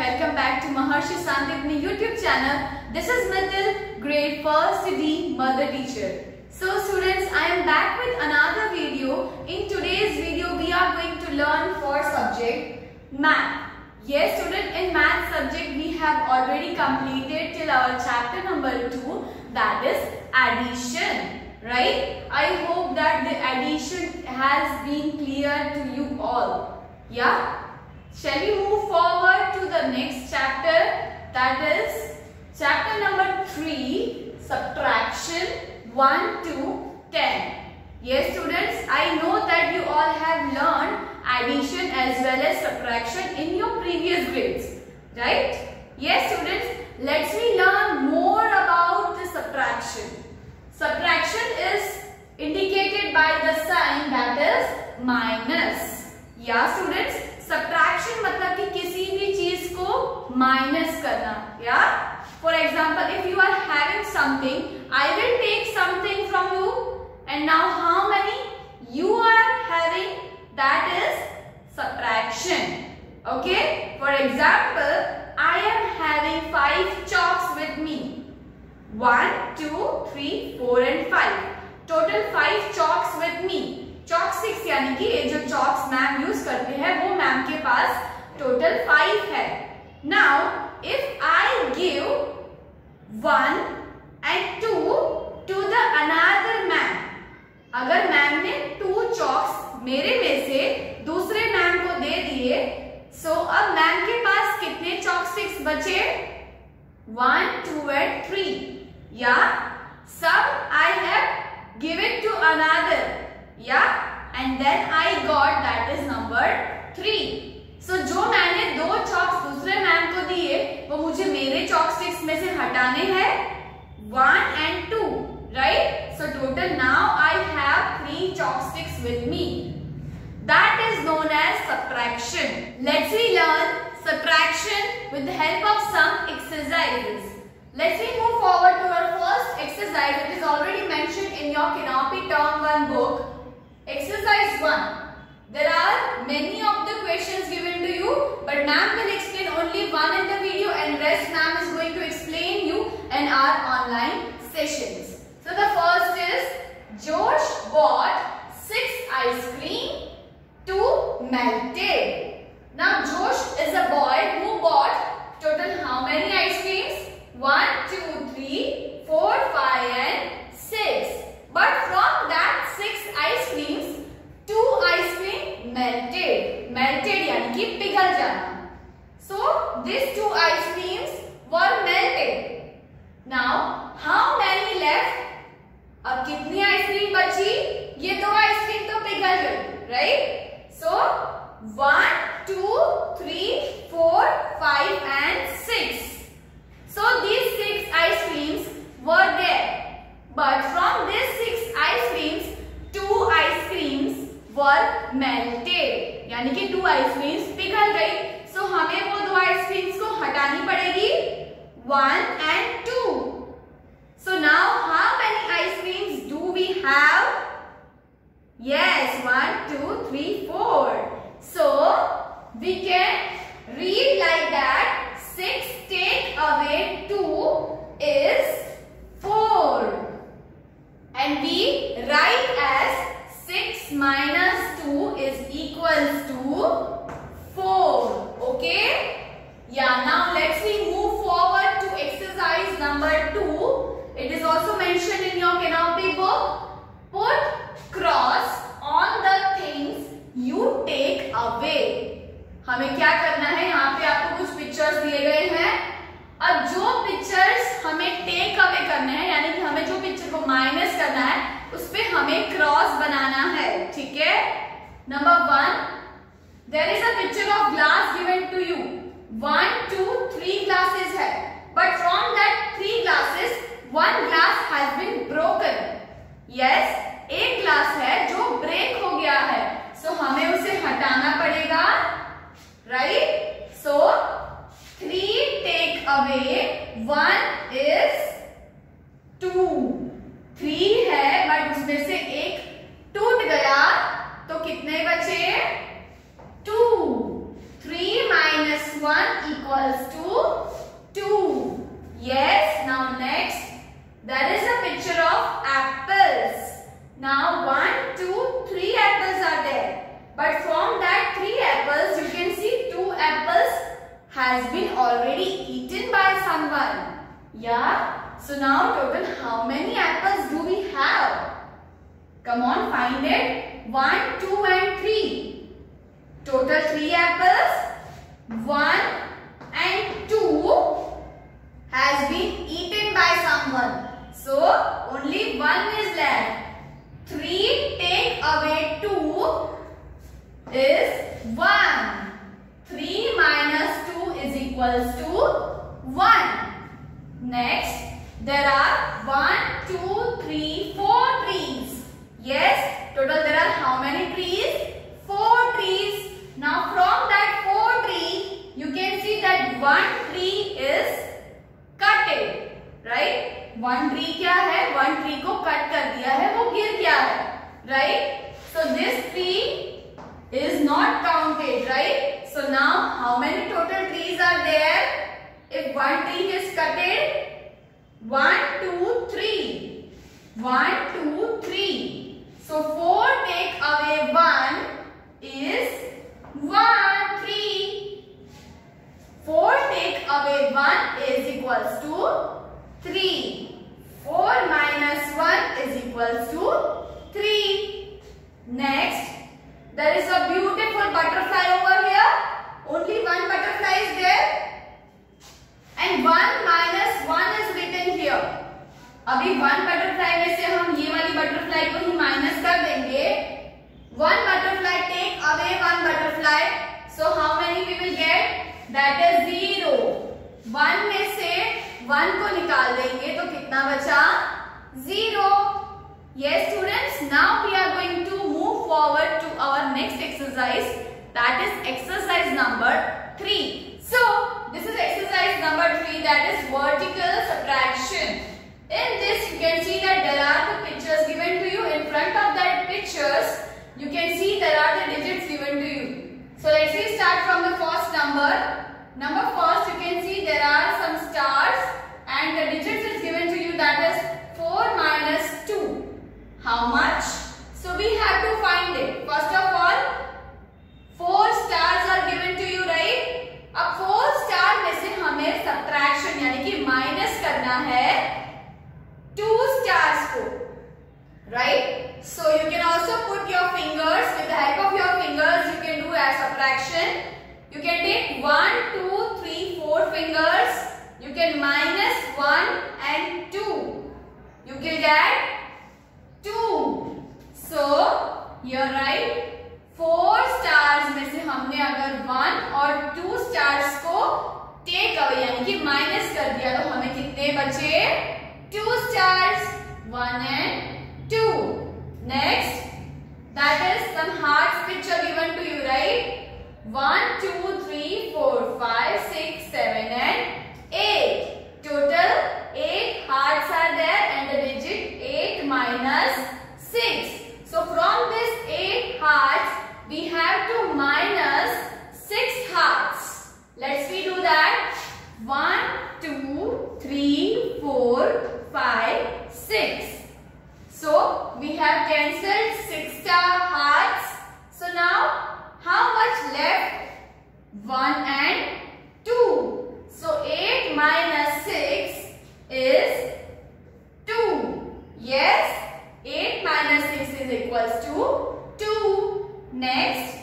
welcome back to Maharshi Sandipni YouTube channel. This is Mithil, grade 1st D, mother teacher. So students, I am back with another video. In today's video, we are going to learn for subject math. Yes student, in math subject, we have already completed till our chapter number 2, that is addition. Right? I hope that the addition has been clear to you all. Yeah? Shall we move forward to the next chapter? That is chapter number 3, subtraction 1 to 10. Yes students, I know that you all have learned addition as well as subtraction in your previous grades. Right? Yes students, let's we learn more about the subtraction. Subtraction is indicated by the sign that is minus. Yeah students, subtraction मतलब कि किसी भी चीज़ को minus करना, या? For example if you are having something I will take something from you and now how many you are having that is subtraction okay for example I am having five chalks with me one two three four and five total five chalks with me chalk six यानी कि ये जो chalks ma'am use करते हैं, वो ma'am के पास total five है. Now if I give one and two to the another ma'am अगर मैम ने टू चॉक्स मेरे में से दूसरे मैम को दे दिए सो so अब मैम के पास कितने चॉक स्टिक्स बचे? वन टू एंड थ्री या सब I have given to another yeah and then I got, that is number three so so, जो मैंने दो चॉक्स दूसरे मैम को दिए वो मुझे मेरे चॉक स्टिक्स में से हटाने हैं one and two right so total now I have three chalk sticks with me that is known as subtraction let's we learn subtraction with the help of some exercises let's we move forward to our first exercise it is already mentioned in your canopy term 1 book Exercise 1. There are many of the questions given but ma'am will explain only one in the video and rest ma'am is going to explain you in our online sessions. So the first is Josh bought 6 ice cream, 2 melted. Now Josh is a boy who bought total how many ice creams? 1, 2, 3, 4, 5 and 6. But from that six ice creams, two ice cream melted. Melted यानी कि पिघल जाना. So these two ice creams were melted. Now how many left? अब कितनी ice cream बची ये दो ice cream तो पिघल गई right so one two three four five and six so these six ice creams were there But from these six ice creams, two ice creams were melted. यानी कि टू आइसक्रीम्स पिघल गई। सो हमें वो दो आइसक्रीम्स को हटानी पड़ेगी। One and two so now how many ice creams do we have yes one two three four so we can read like that six take away two is four हमें cross बनाना है ठीक है? Number one there is a picture of glass given to you one two three glasses है. But from that three glasses one glass has been broken yes एक glass है जो break हो गया है. सो so, हमें उसे हटाना पड़ेगा. Has been already eaten by someone. Yeah. So now total how many apples do we have? Come on find it. 1, 2 and 3. Total 3 apples. 1 and 2 has been eaten by someone. So there are 1, 2, 3, 4 trees. Yes, total there are how many trees? 4 trees. Now from that 4 tree, you can see that 1 tree is cutted. Right? One tree क्या है one tree को cut कर दिया है वो गिर गया है right so this tree is not counted, right? So now how many total trees are there? If one tree is cutted, one, two, three. One, two, three. So four take away one is one, three. Four take away one is equals to three. Four minus one is equals to three. Next, there is a beautiful butterfly over here. Only one butterfly is there. And 1 minus अभी one butterfly में से हम ये वाली butterfly को ही minus कर देंगे। One butterfly take away one butterfly so how many we will get that is zero one में से वन को निकाल देंगे तो कितना बचा? Zero yes students now we are going to move forward to our next exercise that is exercise number three so this is exercise number three that is vertical subtraction In this you can see Can get two so your right four stars में से हमने अगर one और two stars को take away यानी कि minus कर दिया तो हमें कितने बचे? Two stars one and two next that is some heart picture given to you right one two three four five six seven and Next,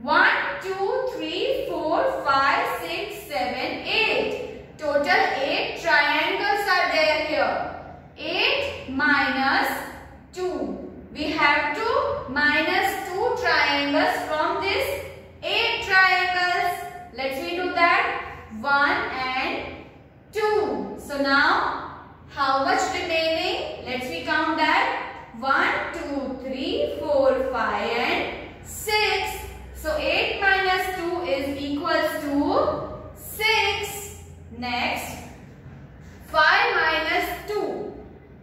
1, 2, 3, 4, 5, 6, 7, 8. Total 8 triangles are there here. 8 minus 2. We have to minus 2 triangles from this 8 triangles. Let's we do that. 1 and 2. So now how much remaining? Let's we count that. 1, 2, 3, 4, 5 and 6. So 8 minus 2 is equals to 6. Next, 5 minus 2.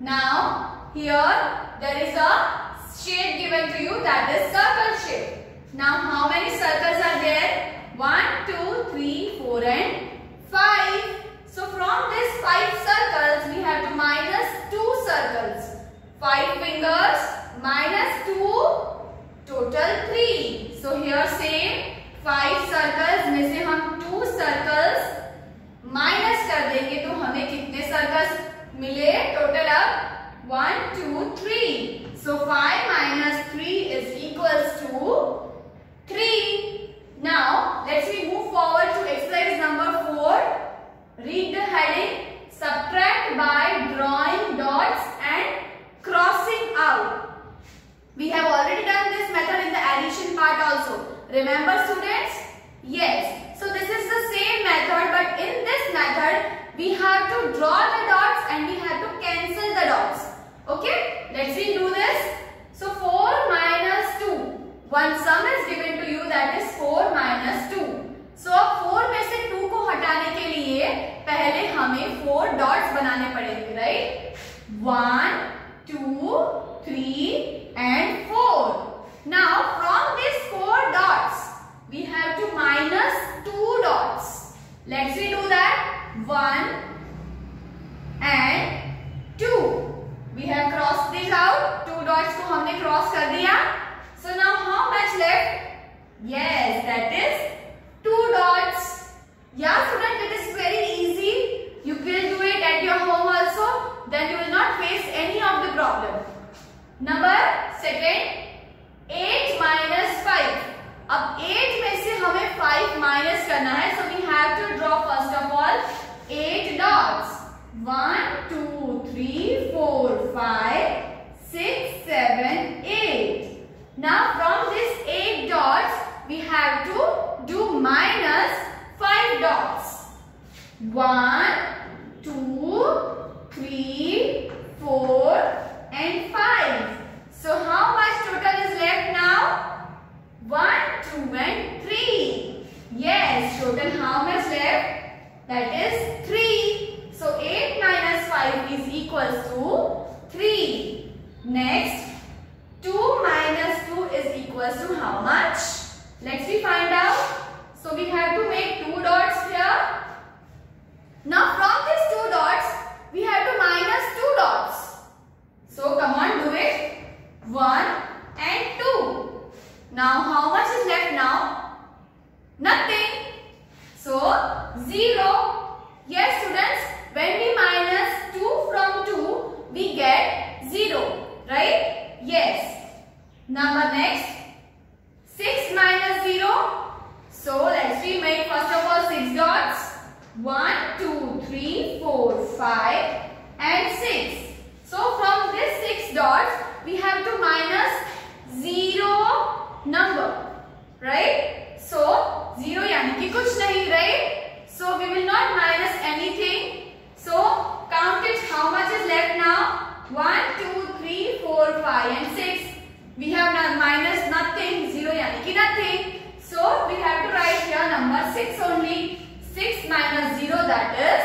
Now, here there is a shape given to you that is circle shape. Now, how many circles मिले total अब one two three so five 1 and 2. We have crossed these out. 2 dots को हमने cross कर दिया. So now how much left? Yes, that is 2 dots. Yeah, student, it is very easy. You can do it at your home also. Then you will not face any of the problem. Number second, 8 minus 5. अब 8 में से हमें 5 minus करना है so we have to draw first of all 8 dots. One, two, three, four, five, six, seven, eight. Now from this 8 dots, we have to do minus 5 dots. One, two, three, four, and 5. So how 1, 2, 3, 4, 5 and 6. So from this 6 dots we have to minus 0 number. Right? So 0 yani ki kuch nahi right? So we will not minus anything. So count it how much is left now? 1, 2, 3, 4, 5 and 6. We have not minus nothing. 0 yani ki nothing. So we have to write here number 6 only. 6 minus 0 that is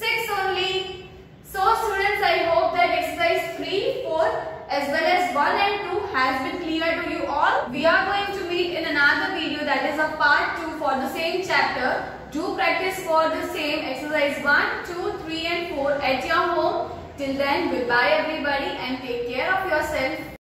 6 only so students I hope that exercise 3 4 as well as 1 and 2 has been clear to you all. We are going to meet in another video that is a part 2 for the same chapter. Do practice for the same exercise 1, 2, 3 and 4 at your home. Till then, goodbye everybody and take care of yourself.